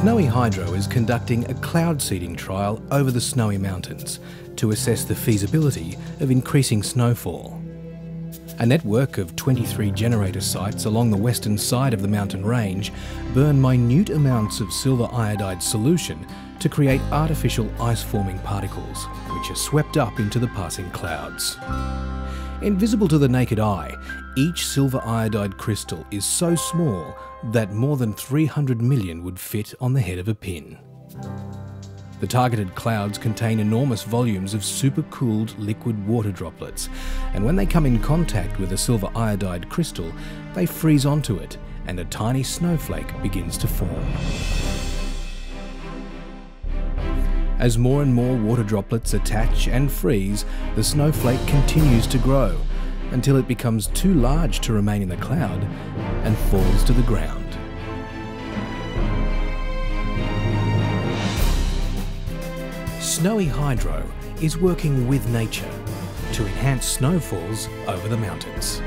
Snowy Hydro is conducting a cloud seeding trial over the Snowy Mountains to assess the feasibility of increasing snowfall. A network of 23 generator sites along the western side of the mountain range burn minute amounts of silver iodide solution to create artificial ice forming particles, which are swept up into the passing clouds. Invisible to the naked eye, each silver iodide crystal is so small that more than 300 million would fit on the head of a pin. The targeted clouds contain enormous volumes of supercooled liquid water droplets, and when they come in contact with a silver iodide crystal, they freeze onto it and a tiny snowflake begins to form. As more and more water droplets attach and freeze, the snowflake continues to grow until it becomes too large to remain in the cloud and falls to the ground. Snowy Hydro is working with nature to enhance snowfalls over the mountains.